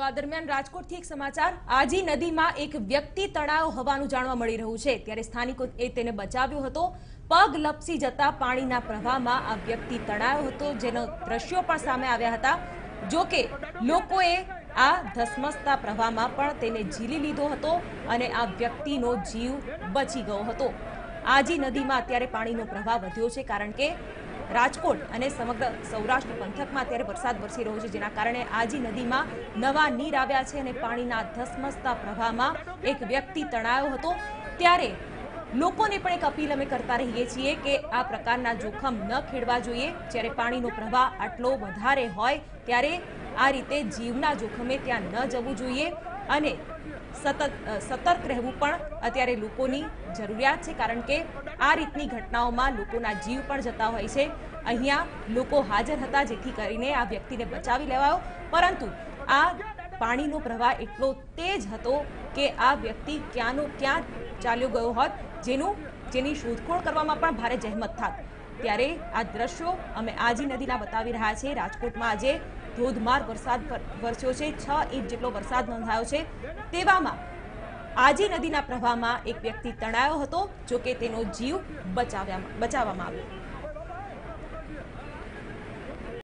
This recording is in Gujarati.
તો આ દરમિયાન રાજકોટથી એક સમાચાર. આજી નદીમાં એક વ્યક્તિ તણાવ હોવાનું જાણવા મળી રહ્યું છે. ત્યારે સ્થાનિકો એ તેને બચાવ્યો હતો. પગ લપસી જતા પાણીના પ્રવાહમાં આ વ્યક્તિ તણાયો હતો, જેનો દ્રશ્યો પણ સામે આવ્યા હતા. જો કે લોકોએ આ ધસમસતા પ્રવાહમાં પણ તેને ઝીલી લીધો હતો અને આ વ્યક્તિનો જીવ બચી ગયો હતો. આજી નદીમાં અત્યારે પાણીનો પ્રવાહ વધ્યો છે, કારણ કે રાજકોટ અને સમગ્ર સૌરાષ્ટ્ર પંથકમાં અત્યારે વરસાદ વરસી રહ્યો છે, જેના કારણે આજી નદીમાં નવા નીર આવ્યા છે અને પાણીના ધસમસતા પ્રવાહમાં એક વ્યક્તિ તણાયો હતો. ત્યારે લોકોને પણ એક અપીલ અમે કરતા રહીએ છીએ કે આ પ્રકારના જોખમ ન ખેડવા જોઈએ. જ્યારે પાણીનો પ્રવાહ આટલો વધારે હોય, ત્યારે આ રીતે જીવના જોખમે ત્યાં ન જવું જોઈએ અને સતત સતર્ક રહેવું પણ અત્યારે લોકોની જરૂરિયાત છે, કારણ કે આ રીતની ઘટનાઓમાં લોકોના જીવ પણ જતા હોય છે. અહીંયા લોકો હાજર હતા જેથી કરીને આ વ્યક્તિને બચાવી લેવાયો. પરંતુ આ પાણીનો પ્રવાહ એટલો તેજ હતો કે આ વ્યક્તિ ક્યાંનો ક્યાં ચાલ્યો ગયો હોત, જેનું, જેની શોધખોળ કરવામાં પણ ભારે જહેમત થાત. ત્યારે આ દ્રશ્યો અમે આજી નદીના બતાવી રહ્યા છીએ. રાજકોટમાં આજે ધોધમાર વરસાદ વરસ્યો છે. છ ઇંચ જેટલો વરસાદ નોંધાયો છે. તેવામાં આજી નદીના પ્રવાહમાં એક વ્યક્તિ તણાયો હતો જો કે તેનો જીવ બચાવ્યા બચાવવામાં આવ્યો.